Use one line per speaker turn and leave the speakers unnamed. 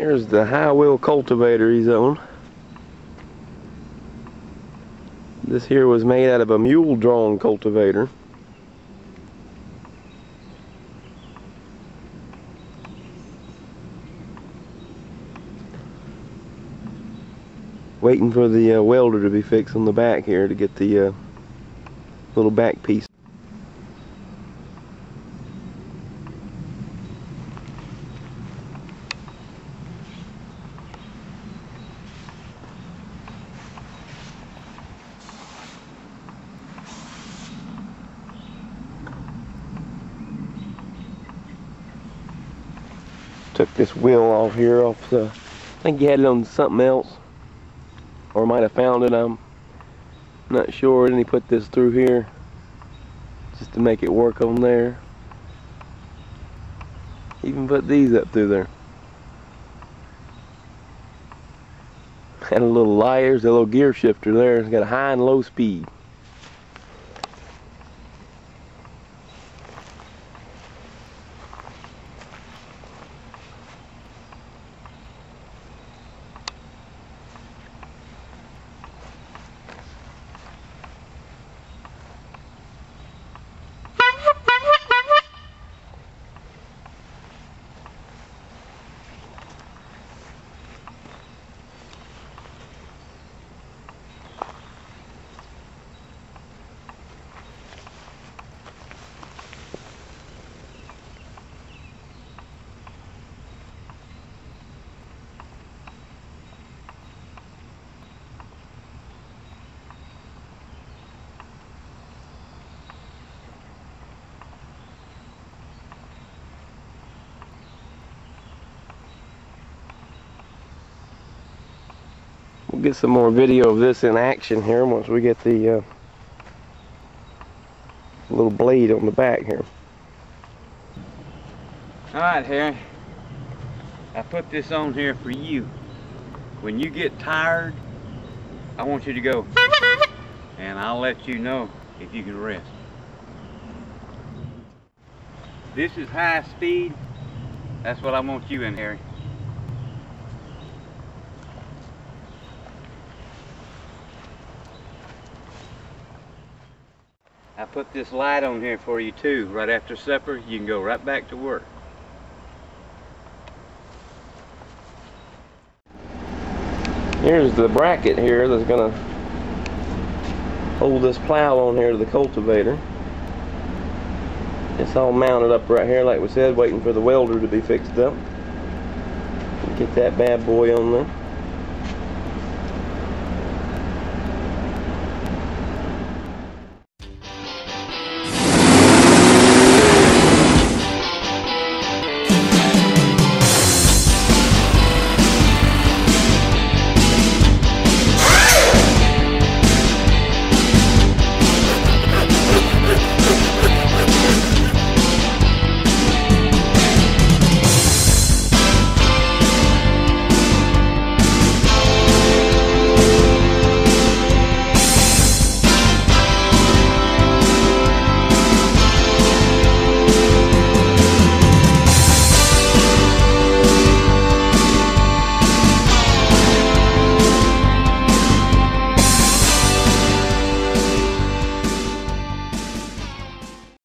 the high wheel cultivator he's on. This here was made out of a mule drawn cultivator. Waiting for the uh, welder to be fixed on the back here to get the uh, little back piece. Took this wheel off here off the I think he had it on something else. Or might have found it I'm not sure. And he put this through here just to make it work on there. Even put these up through there. Had a little liars a little gear shifter there. It's got a high and low speed We'll get some more video of this in action here once we get the uh, little blade on the back here.
Alright Harry, I put this on here for you. When you get tired, I want you to go. And I'll let you know if you can rest. This is high speed. That's what I want you in, Harry. I put this light on here for you too. Right after supper, you can go right back to work.
Here's the bracket here that's gonna hold this plow on here to the cultivator. It's all mounted up right here like we said, waiting for the welder to be fixed up. Get that bad boy on there.